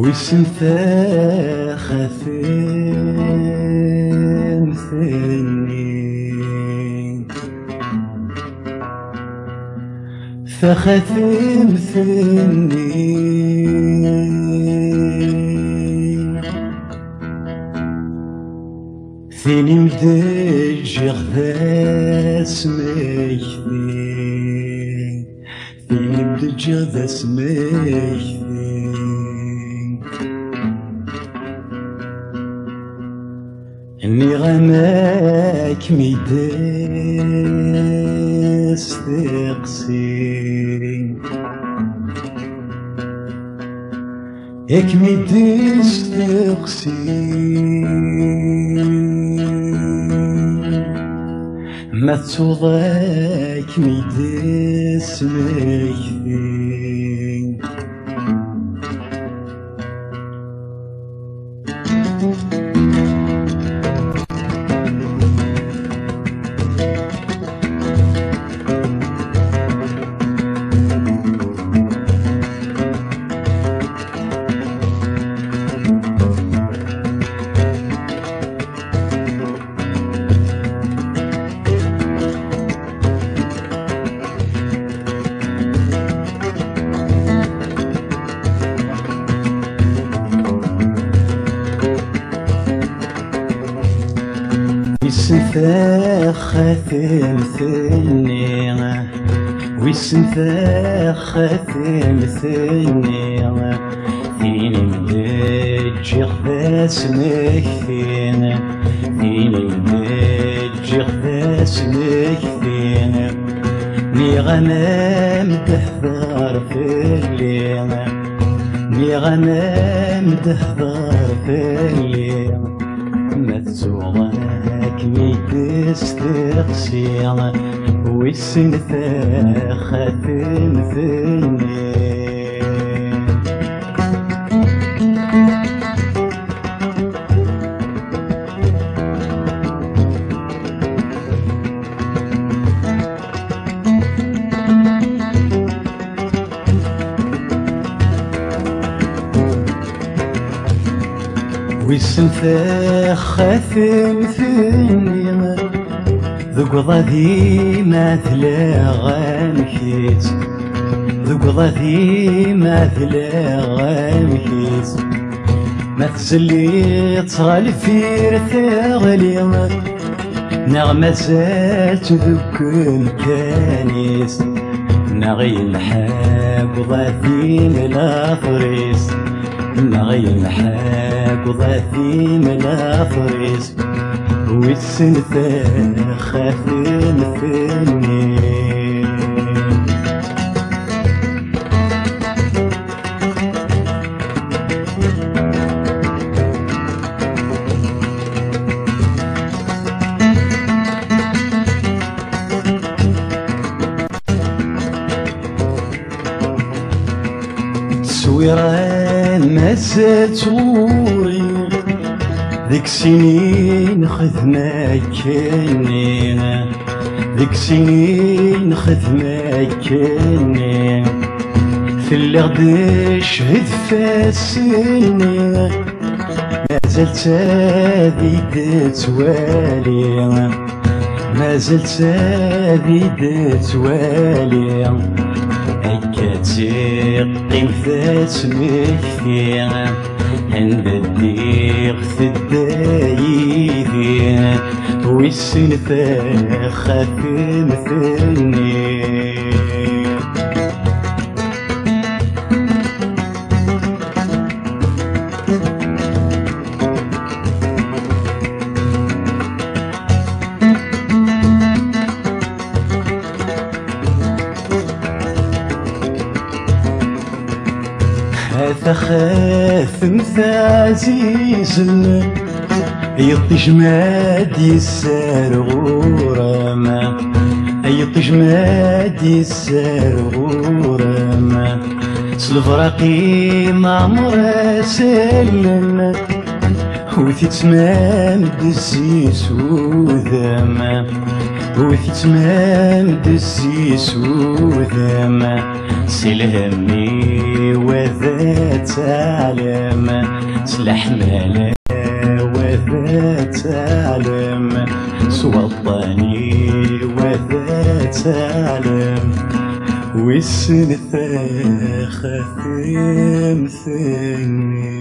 وسنفاخ ثمثني فختم ثني ثيني سميك ثين ثيني مدج غدا سميك ثين غمک اک می یک میده استقسی ما تضاك ميدس مجدي ميكثين ويسنفاخ ثمثني ويسنفاخ ثمثني فيني مدج غفاس مكثين فيني مدج غفاس مكثين ني غنام تحضر في الليل ني غنام تحضر في الليل ما تسوغاك ميتس تقسيغ ويسنفاخ تمثلني ويسنفاخ ثمثلني ذوق ضذي ما ثلا غامكيت ذوق ضذي ما ثلا غامكيت ما تسلي تغلفير ثغلي نغمة ذوك مكانيس نغي الحاب ضاثي من الافريس نغي الحاب ضاثي من الافريس والسنفاخ ثمثلني تصويران مساتوري ذيك سنين خدمة كني ذيك سنين خدمة كني في اللغد شهد فاسني ما زلت هذي تتوالي ما زلت هذي تتوالي هكا تقيم ثاسمك فيها عند الديق الدايدي والسنفاخ تمثلني خاف عزيز يطيش ماد يسار غورما يطيش ماد يسار غورما سلفراقي ما عمر سلم وتتمام دسيس وذما وتتمام دسيس وذما سلهمي وذات علم سلاح مالا وذات علم سوطاني وذات علم والسنة خاتم ثاني